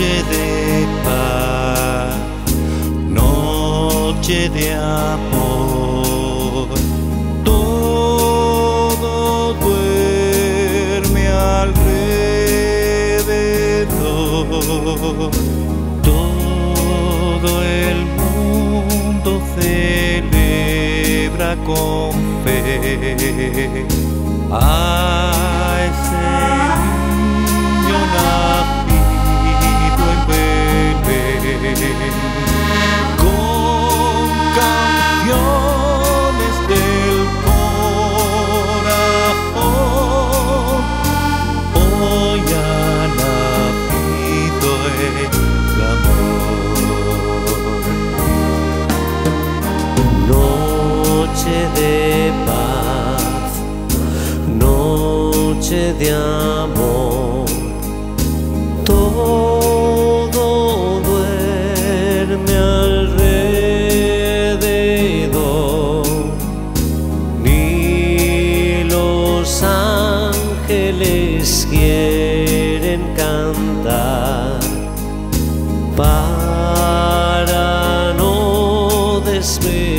Noche de paz, noche de amor, todo el mundo celebra con fe Noche de paz, noche de amor, todo duerme alrededor, ni los ángeles quieren cantar para no despertar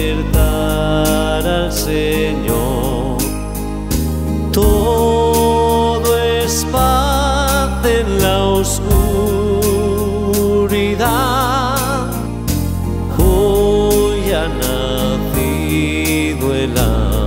oscuridad. Hoy ha nacido el amor.